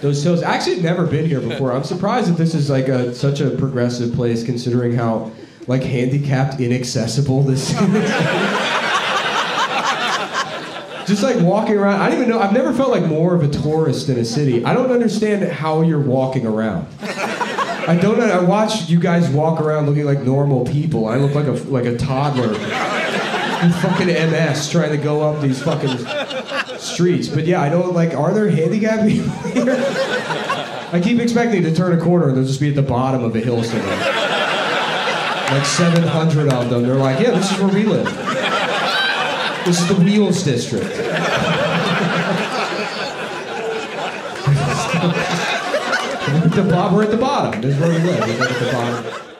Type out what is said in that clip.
those hills. Actually, I've never been here before. I'm surprised that this is like a such a progressive place, considering how like handicapped, inaccessible this is. Just like walking around, I don't even know. I've never felt like more of a tourist in a city. I don't understand how you're walking around. I don't. I watch you guys walk around looking like normal people. I look like a like a toddler, in fucking MS, trying to go up these fucking streets. But yeah, I don't like. Are there handicapped people here? I keep expecting to turn a corner and they'll just be at the bottom of a hill somewhere. Like 700 of them. They're like, yeah, this is where we live. This is the Wheels District. we're at the bottom. This is where we live. We're at the bottom.